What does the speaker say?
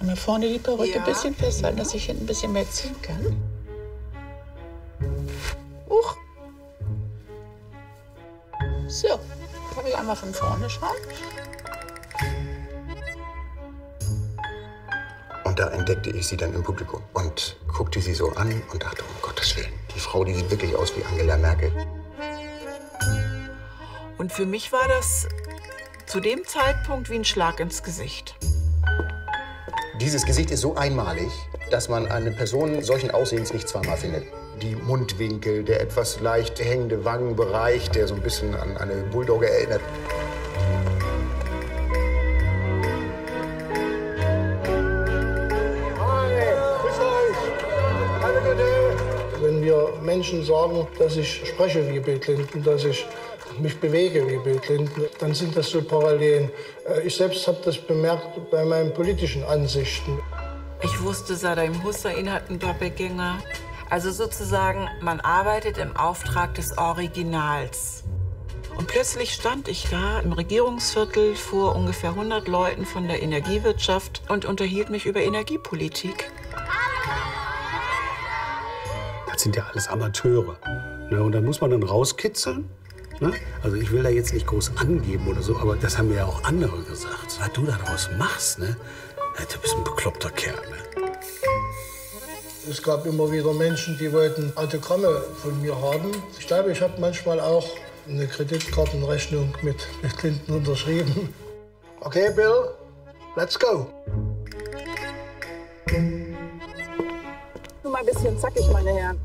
Mal vorne die Perücke Ja. ein bisschen festhalten, dass ich hinten ein bisschen mehr ziehen kann. Huch. So, kann ich einmal von vorne schauen. Und da entdeckte ich sie dann im Publikum und guckte sie so an und dachte, um Gottes Willen, die Frau, die sieht wirklich aus wie Angela Merkel. Und für mich war das zu dem Zeitpunkt wie ein Schlag ins Gesicht. Dieses Gesicht ist so einmalig, dass man eine Person solchen Aussehens nicht zweimal findet. Die Mundwinkel, der etwas leicht hängende Wangenbereich, der so ein bisschen an eine Bulldogge erinnert. Wenn wir Menschen sagen, dass ich spreche wie Bill Clinton, dass ich mich bewege wie Bill Clinton, dann sind das so Parallelen. Äh, Ich selbst habe das bemerkt bei meinen politischen Ansichten. Ich wusste, Saddam Hussein hat einen Doppelgänger. Also sozusagen, man arbeitet im Auftrag des Originals. Und plötzlich stand ich da im Regierungsviertel vor ungefähr 100 Leuten von der Energiewirtschaft und unterhielt mich über Energiepolitik. Das sind ja alles Amateure. Ne? Und da muss man dann rauskitzeln. Ne? Also ich will da jetzt nicht groß angeben oder so, aber das haben mir ja auch andere gesagt. Was du daraus machst, ne? Ja, du bist ein bekloppter Kerl. Ne? Es gab immer wieder Menschen, die wollten Autogramme von mir haben. Ich glaube, ich habe manchmal auch eine Kreditkartenrechnung mit, mit Clinton unterschrieben. Okay, Bill, let's go. Nur mal ein bisschen zackig, meine Herren.